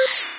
you